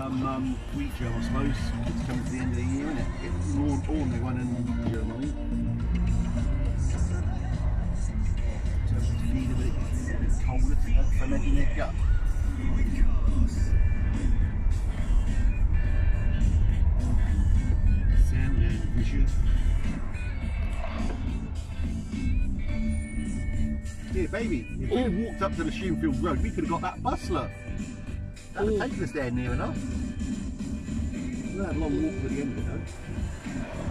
Um, um, wheat I suppose. It's coming to the end of the year, isn't it? It's more ordinary one and Germany. So it's feed a bit, a bit colder to help fermenting their gut. Sound and vision. Yeah, baby, if we walked up to the Shinfield Road, we could have got that bus, look. Would take us there near enough. We'll have a long walk to the end of though.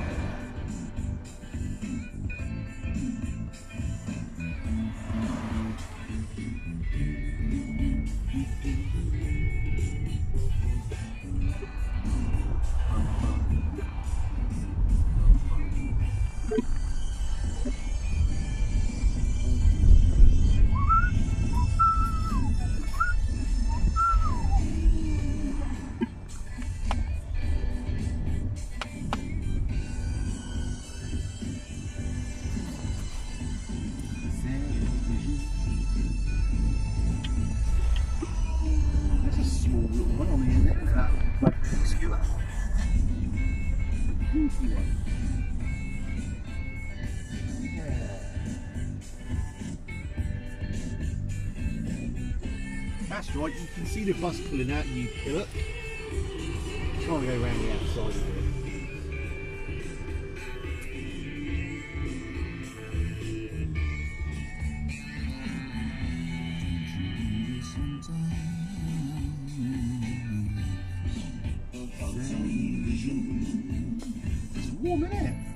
Right, you can see the bus pulling out, you look. Trying to go around the outside of it. It's warm, isn't it?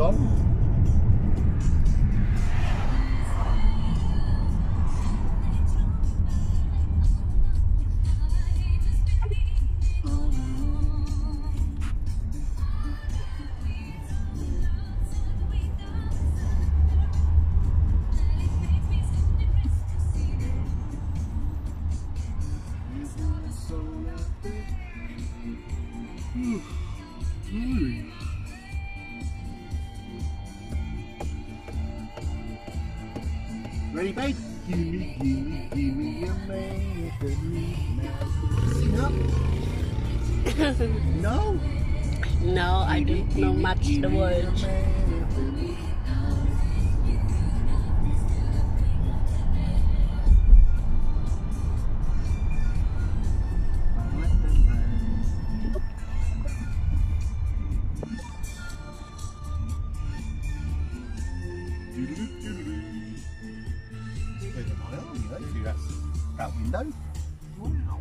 Released a new Ready, babe? Gimme, gimme, gimme a man to Sing up. no. No, I don't know much the words. Bit window. Wow.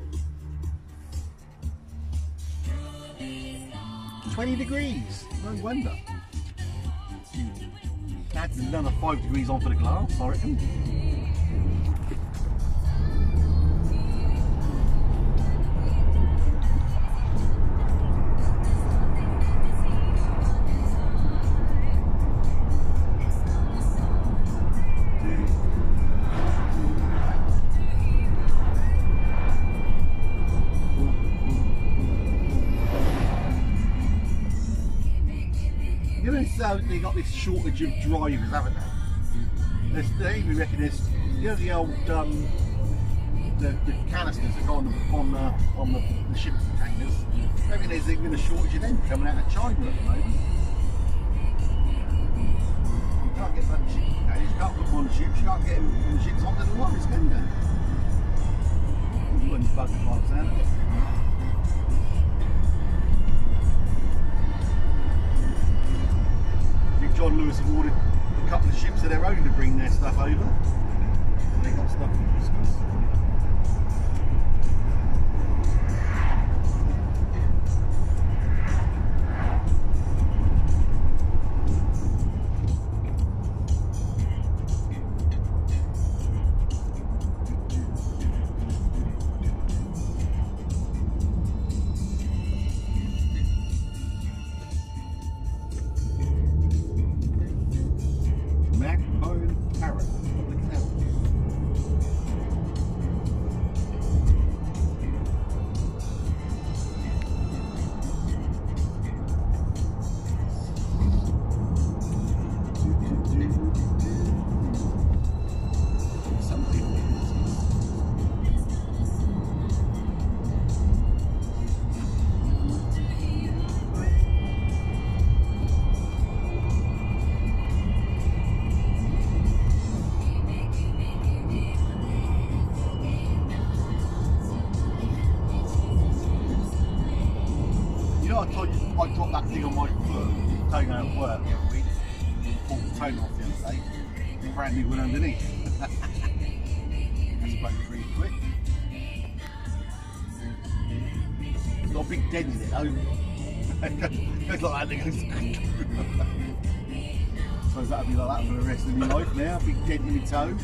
20 degrees, no wonder. That's another 5 degrees on for the glass, I reckon. Though they got this shortage of drivers, haven't they? There's, they even reckon there's, you know, the old um, the, the canisters that go on the on the on the, the ship tankers. I reckon there's even a shortage of them coming out of China at the moment. You can't get bloody ship containers, you can't put them on the ships, you can't get them from the ships onto the lorries, can you? Wouldn't bugger pipes out of it. Have ordered a couple of ships of their own to bring their stuff over. And they got stuff for Christmas. Brand new one underneath. That's pretty quick. It's got a big dent in it though. Like that, goes. Suppose that'll be like that for the rest of your life now. Big dent in your toe.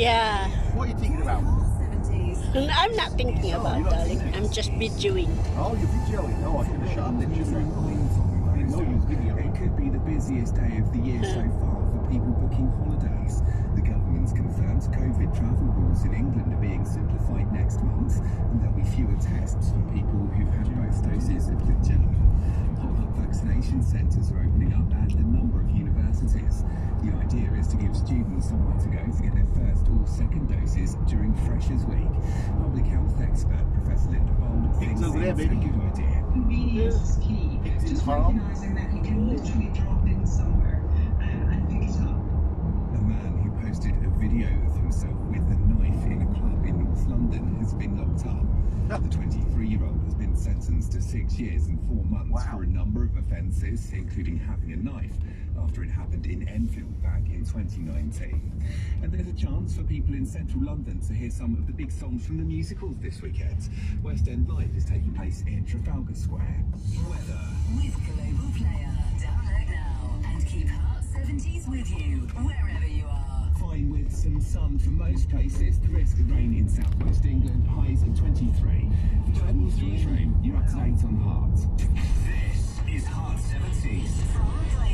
Yeah. What are you thinking about? 70s. I'm not thinking Oh, about you're not darling. thinking. I'm just videoing. Oh, you're videoing. Oh, I should have shut up then, shouldn't I? I didn't know you was videoing. It could be the busiest day of the year so hmm. far for people booking holidays. The government's confirmed COVID travel rules in England are being simplified next month, and there'll be fewer tests for people who've had both doses of the gel. Pop-up vaccination centres are opening up and a number of universities. The idea is to give students somewhere to go to get their first or second doses during Freshers' Week. Public health expert Professor Linda Bauld thinks over there, it's a baby. good idea. Convenience is key. It's Just recognising that you can literally drop in somewhere and, and pick it up. A man who posted a video of himself with a knife in a club in North London has been locked up. The 23-year-old has been sentenced to six years and four months Wow. for a number of offences, including having a knife, after it happened in Enfield back in 2019. And there's a chance for people in central London to hear some of the big songs from the musicals this weekend. West End Live is taking place in Trafalgar Square. Weather. With Global Player. Download now and keep Heart 70s with you wherever you are. Fine with some sun for most places. The risk of rain in southwest England. Highs at 23. For towards your train, you're up to date on Heart. This is Heart 70s.